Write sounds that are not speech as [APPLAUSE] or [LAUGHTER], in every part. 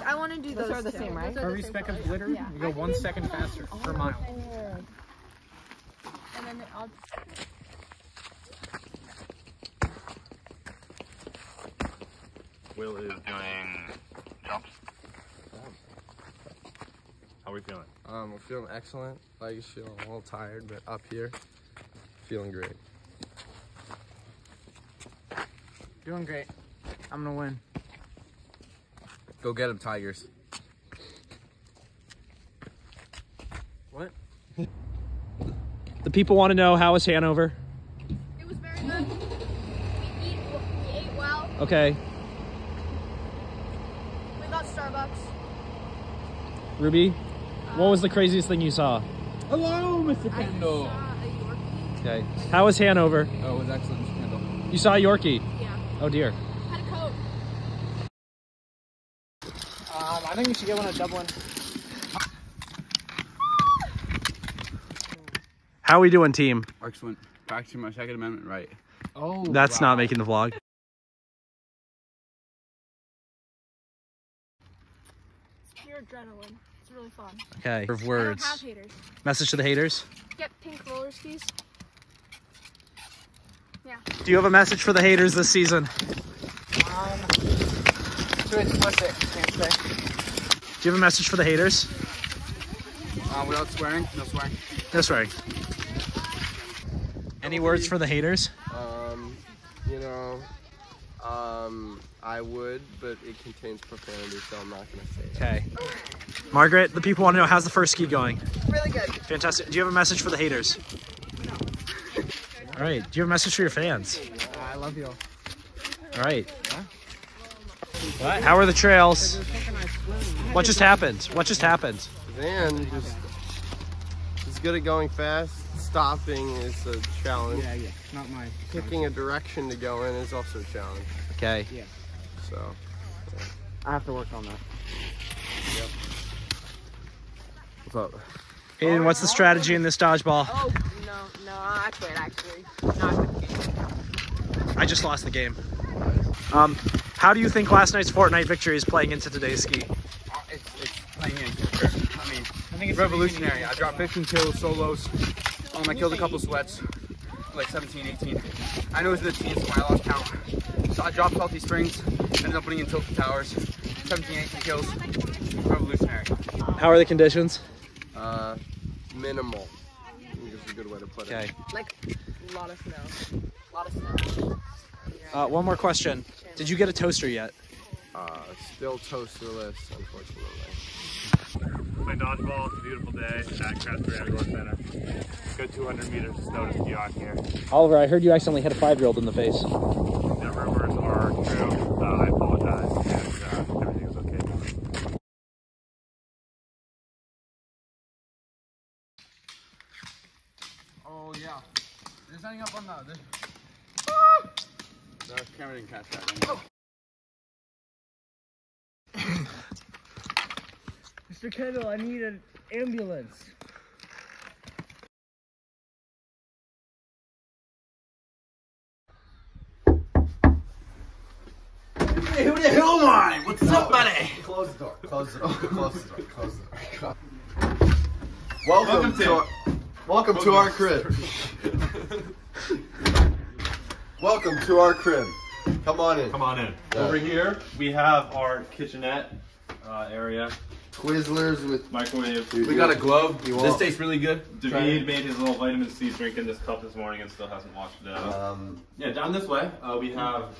I like. I want to do those. Those are the two. same, right? Those are Every the speck of glitter, Yeah. you go one second faster per mile. And then I'll. Will is doing jumps. How are we feeling? Um, I'm feeling excellent. Legs feeling a little tired, but up here, feeling great. Doing great. I'm gonna win. Go get them, Tigers. What? The people want to know how is Hanover? It was very good. We eat. We ate well. Okay, We got Starbucks. Ruby, what was the um, craziest thing you saw? Hello, Mr. I Kendall. saw a Yorkie. Okay, how was Hanover? Oh, it was excellent, Mr. Kendall. You saw Yorkie. Yeah. Oh dear. Had a coat. Um, I think we should get one at Dublin. How are we doing, team? Excellent. Practicing my Second Amendment right. Oh, That's not making the vlog. It's pure adrenaline. It's really fun. Okay. I don't have Words. haters. Message to the haters. Get pink roller skis. Yeah. Do you have a message for the haters this season? Um, too explicit. Can't say. Do you have a message for the haters? Um, without swearing, no swearing. No swearing. Any words for the haters? Um, you know, um, I would, but it contains profanity, so I'm not gonna say it. Okay. Margaret, the people want to know how's the first ski going? Really good. Fantastic. Do you have a message for the haters? No. All right. Do you have a message for your fans? I love you. All right. How are the trails? What just happened? What just happened? Van just is good at going fast. Stopping is a challenge. Yeah, yeah. Not mine. Picking a direction to go in is also a challenge. Okay. Yeah. So, I have to work on that. what's up? Aiden, what's the strategy in this dodgeball? Oh no, no, I quit actually. No, I quit the game. I just lost the game. Um, how do you think last night's Fortnite victory is playing into today's ski? It's, it's playing in. I mean, I think it's revolutionary. I dropped 15 kills, solos. Um, I killed a couple sweats, like 17, 18. I know it was the teens, so I lost count. So I dropped Salty Springs, ended up putting in Tilted Towers, 17, 18 kills. Revolutionary. How are the conditions? Uh, minimal. I think is a good way to put it. Okay. Like a lot of snow. A lot of snow. Uh, one more question. Did you get a toaster yet? Uh, still toasterless, unfortunately. Playing dodgeball. It's a beautiful day at Craftsbury Outdoor Center. Good 200 meters of snow to ski on here. Oliver, I heard you accidentally hit a five-year-old in the face. The rumors are true. Uh, I apologize, and uh, everything is okay. Oh, yeah. They're setting up on the. Uh, this... The camera didn't catch that. [COUGHS] Mr. Kendall, I need an ambulance. Who the hell am I? What's up buddy? Close the door. Close the door. Close the door. Close the door. Welcome, to our, welcome to our crib. Welcome to our crib. Come on in. Come on in. Over here, we have our kitchenette uh, area. Twizzlers with. Microwave. We got a glove. You This tastes really good. David made his little vitamin C drink in this cup this morning and still hasn't washed it out. Um, Yeah, down this way, uh, we have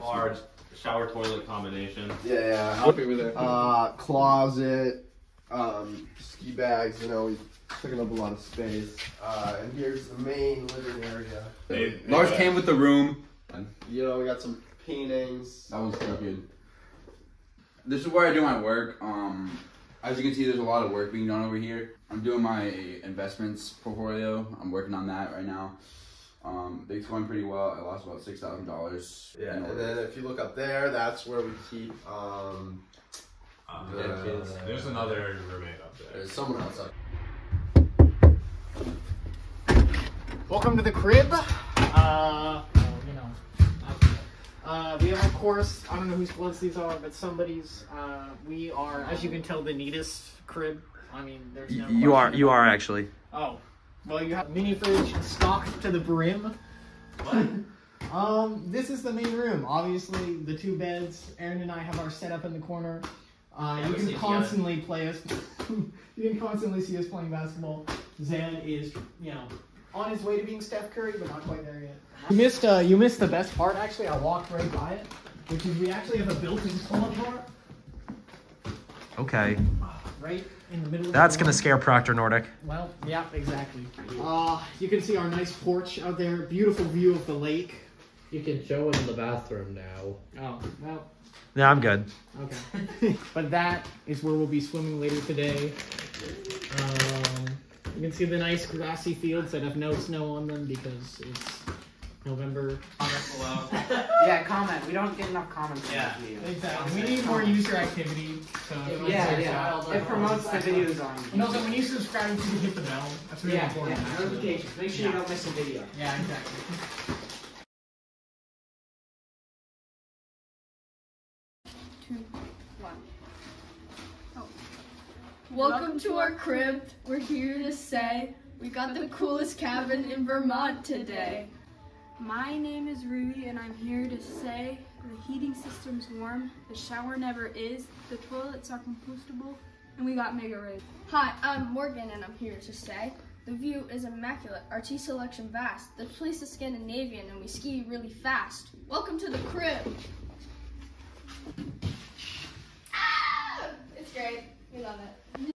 our shower toilet combination. yeah. Happy with it. Uh, closet, um, ski bags. You know, we've taken up a lot of space. Uh, and here's the main living area. They- Lars they- came with the room. You know, we got some paintings. That one's so good. This is where I do my work. Um, as you can see, there's a lot of work being done over here. I'm doing my investments portfolio. I'm working on that right now. Um, it's going pretty well. I lost about six thousand dollars. Yeah, and then if you look up there, that's where we keep. Um, Uh, Yeah, kids. There's another roommate up there. there's someone else up. Welcome to the crib. Uh, you know, Uh, we have, of course, I don't know whose gloves these are, but somebody's. Uh, we are, as you can tell, the neatest crib. I mean, there's no. You are you are actually. Oh, well, you have a mini fridge stocked to the brim. What? [LAUGHS] um, this is the main room. Obviously, the two beds. Aaron and I have our setup in the corner. Uh, you can constantly play us. [LAUGHS] you can constantly see us playing basketball. Zan is, you know, on his way to being Steph Curry, but not quite there yet. You missed. Uh, you missed the best part. Actually, I walked right by it, which is we actually have a built-in pull-up bar Okay. right in the middle. That's the gonna scare Proctor Nordic. Well, yeah, exactly. Uh, you can see our nice porch out there. Beautiful view of the lake. You can show him the bathroom now. Oh, well, Yeah, I'm good. okay. [LAUGHS] but that is where we'll be swimming later today. Um, you can see the nice grassy fields that have no snow on them because it's November. Comment [LAUGHS] below. Yeah, comment. We don't get enough comments. Yeah. on this video. Exactly. We need more user activity. So if you wanna Yeah, check yeah. out- It promotes the videos on. And also, when you subscribe, you can hit the bell. That's really Yeah, important. yeah. Notifications. Make sure you don't miss a video. Yeah, exactly. [LAUGHS] Oh. Welcome to our crib. We're here to say we got the coolest cabin in Vermont today. My name is Ruby, and I'm here to say the heating system's warm, the shower never is, the toilets are compostable, and we got mega rays. Hi, I'm Morgan and I'm here to say the view is immaculate, our tea selection vast, the place is Scandinavian and we ski really fast. Welcome to the crib. Ah! It's great. We love it.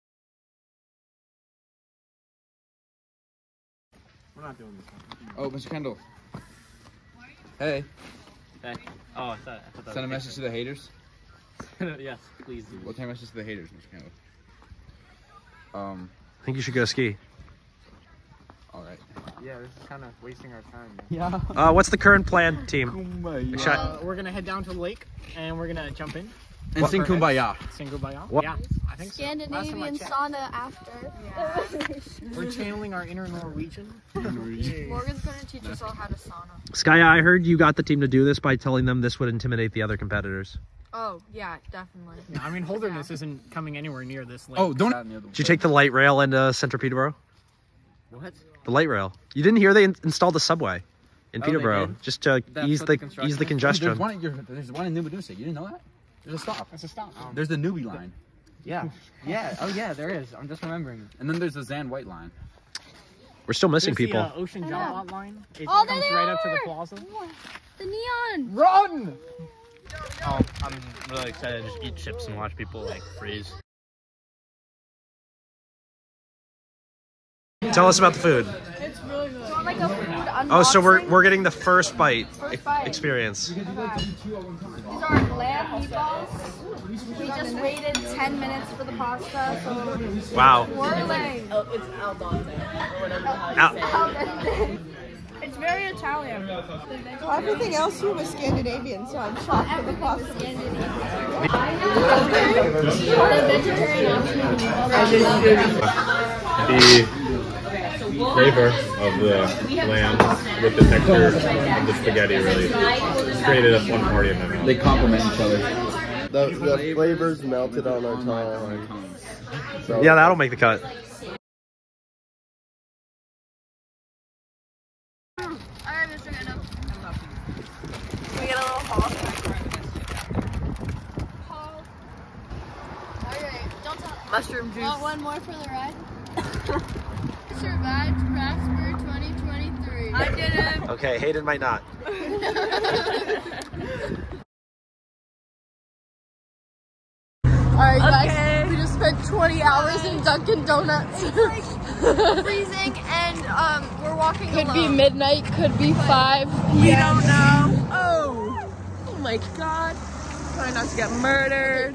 We're not doing this one. Oh, Mr. Kendall. Hey, Hey. Oh, I thought, I thought [LAUGHS] send a message to the haters. yes, please do. What's our message to the haters, Mr. Kendall? Um, I think you should go ski. all right. Yeah, this is kind of wasting our time. Man. Yeah. Uh, what's the current plan, team? Uh, we're gonna head down to the lake and we're gonna jump in. And sing Kumbaya. Sing goodbye. What? Yeah, I think so. Last time I Scandinavian checked. sauna after. We're channeling our inner Norwegian. [LAUGHS] Morgan's gonna teach us all how to sauna. Skya, I heard you got the team to do this by telling them this would intimidate the other competitors. Oh, yeah, definitely. Yeah, I mean, Holderness isn't coming anywhere near this lake. Oh, don't. Did you take the light rail into Central Peterborough? What? The light rail. You didn't hear they in- installed the subway in Oh, Peterborough just to That's ease the, the ease the congestion. There's one, at there's one in New Medusa. You didn't know that? There's a stop. That's a stop. There's the newbie line. Yeah. Yeah. Oh yeah, there is. I'm just remembering. And then there's the Zan White line. We're still missing There's people. The, uh, Ocean Job line. It Oh, there comes they right up to the plaza. The neon. Run! Oh, I'm really excited to just eat chips and watch people like freeze. Tell us about the food. It's really good. Want like a food unboxing? Oh, so we're we're getting the first bite, First bite. experience. These are lamb meatballs. We just waited 10 minutes for the pasta, so Wow. we're. Oh, it's al dente, or whatever. Al- It's very Italian. Well, Everything else here was Scandinavian, so I'm shocked at the pasta. The flavor of the lamb with the texture of the spaghetti really created a fun party in my mouth. They complement each other. The, the flavors melted on our tongue. So Yeah, that'll make the cut. Alright, Mr. Hannah. We get a little hot. Alright, don't tell Mushroom juice. Want one more for the ride? Survived Craftsbury 2023. I did it. Okay, Hayden might not. Alright, guys. We just spent 20 hours in Dunkin' Donuts. freezing, and um, we're walking. Could be midnight. Could be five. We don't know. Oh. Oh my god. Trying not to get murdered.